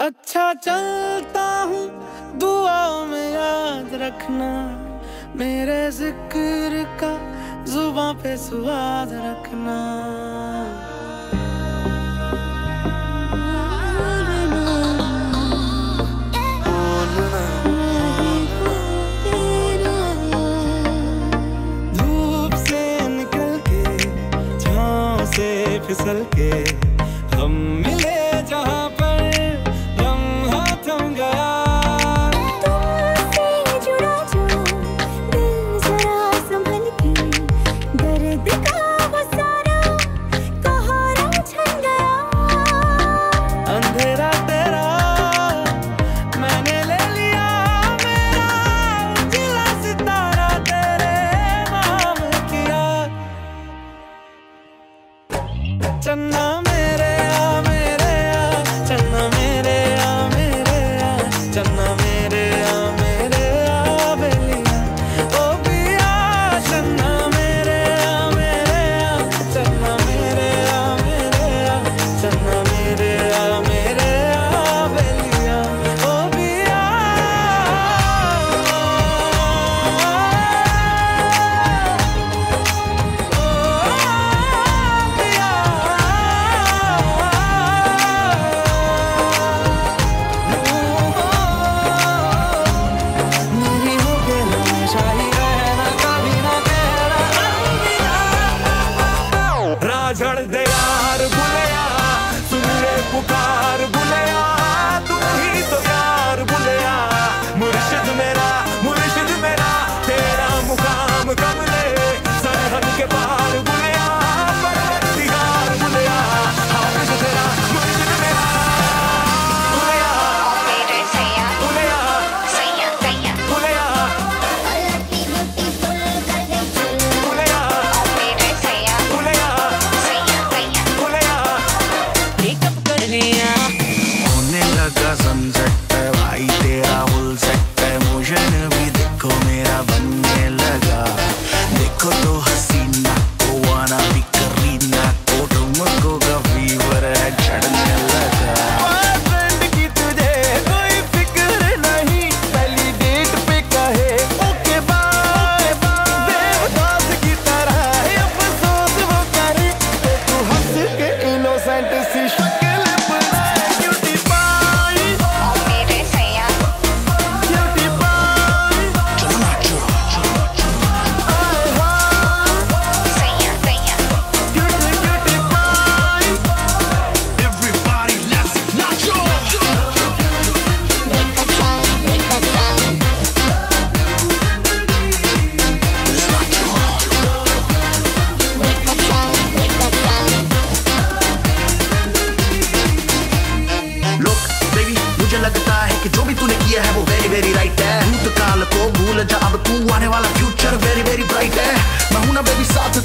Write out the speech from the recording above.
अच्छा चलता हूँ, दुआओं में याद रखना। मेरे ज़िक्र का जुबा पे स्वाद रखना। फिसल के, हम मिले जहाँ जा। अब तू आने वाला फ्यूचर वेरी वेरी ब्राइट है। मैं हूँ ना बेबी साथ